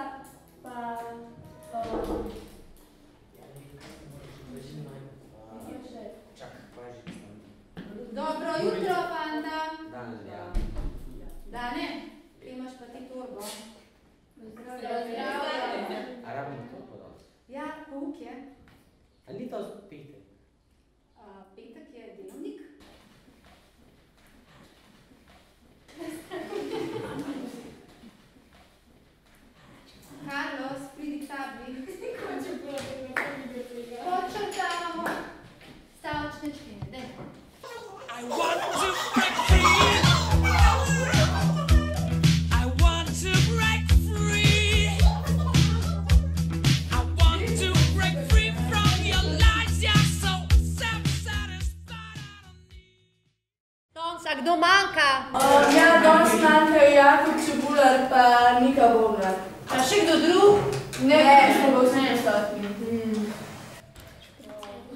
Obrigada. Kdo manjka? um, ja, danes manjkajo Jakob Čebular pa Nika Bobnar. Pa še kdo drug? Ne, ne, smo pa vsi ostali.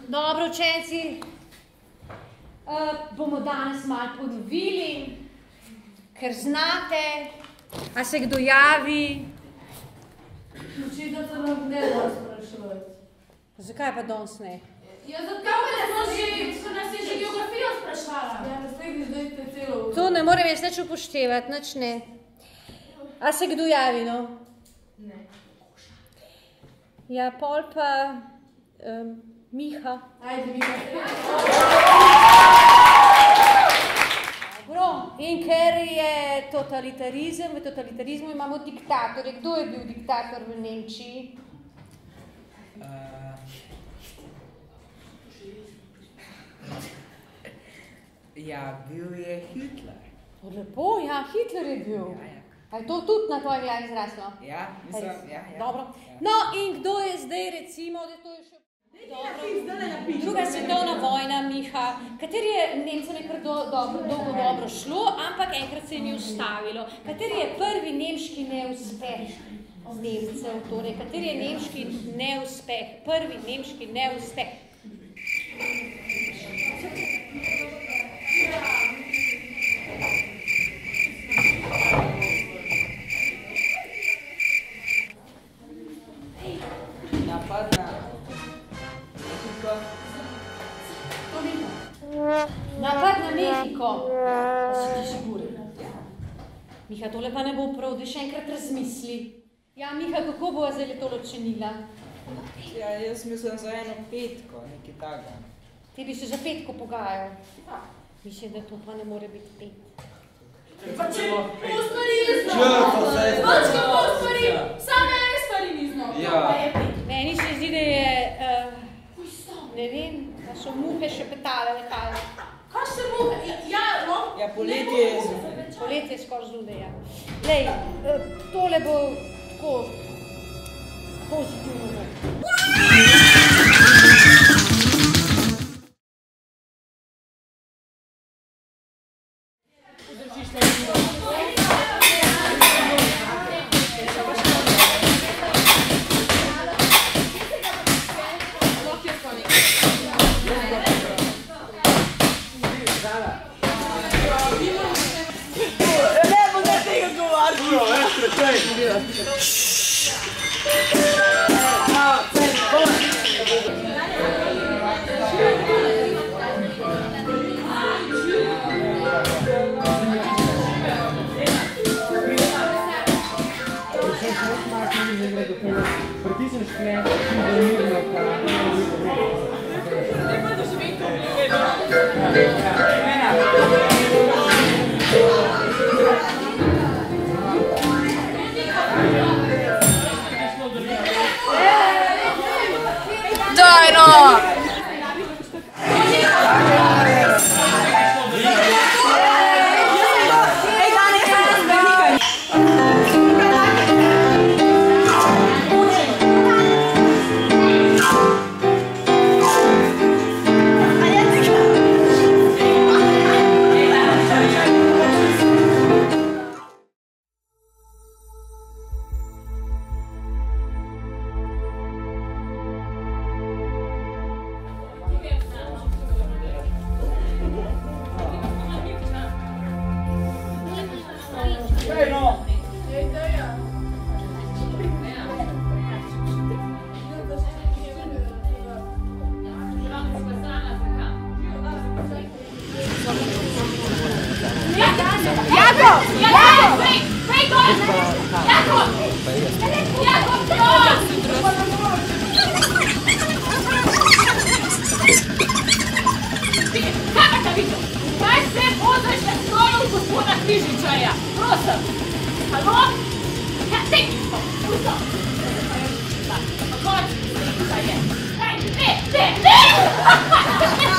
Dobro, učenci. Uh, bomo danes malo ponovili, ker znate, a se kdo javi. Učiteljica nam ne da spraševati. Zakaj pa danes ne? Ja. Ja. To ne morem jaz nič upoštevati, nič ne. A se kdo javi, no? Ne. Ja, pol pa um, Miha. Ajde, mi pa Dobro. In ker je totalitarizem, v totalitarizmu imamo diktatorje. Kdo je bil diktator v Nemčiji? Ja, bil je Hitler. O, Lepo, ja, Hitler je bil. Ja, ja. A je to tudi na tvoji glavi zraslo? Ja, mislim, ja, ja. Dobro. Ja. No, in kdo je zdaj, recimo, da to je še... Dobro. Druga svetovna vojna, Miha, kateri je Nemcem je kar do, dobro, dolgo dobro šlo, ampak enkrat se je ni ustavilo. Kateri je prvi nemški neuspeh Nemcev? Torej, kateri je nemški neuspeh? Prvi nemški neuspeh. Miha, tole pa ne bo prav, da še enkrat razmisli. Ja, Miha, kako bo zdaj to ločenila? Ja, jaz mislim za eno petko, nekaj takega. Ti bi se za petko pogajal. Mislim, da to pa ne more biti pet. Pa če postvari je znal. Črto se je Pač ga postvari, sam ene stvari ni znal. Ja. Meni se zdi, da je, uh, ne vem, da so muhe še petale letale. Kaj se bo? Ja, no. Ja, poletje je zunaj. Poletje je skoraj zunaj, ja. Lej, uh, tole bo tako pozitivno. That's right. よ Выжичая. Просто. Алло? Я ты. Так, вот. Ты, ты, ты.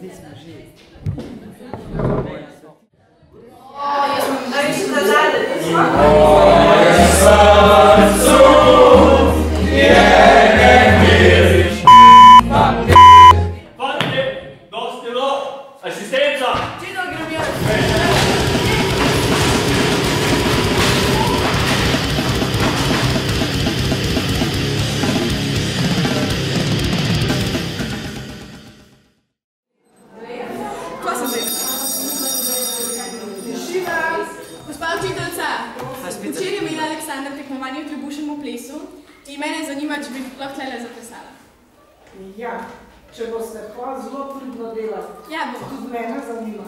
des objets. če boste pa zelo pridno delali. Ja, bo. Tudi mene zanima.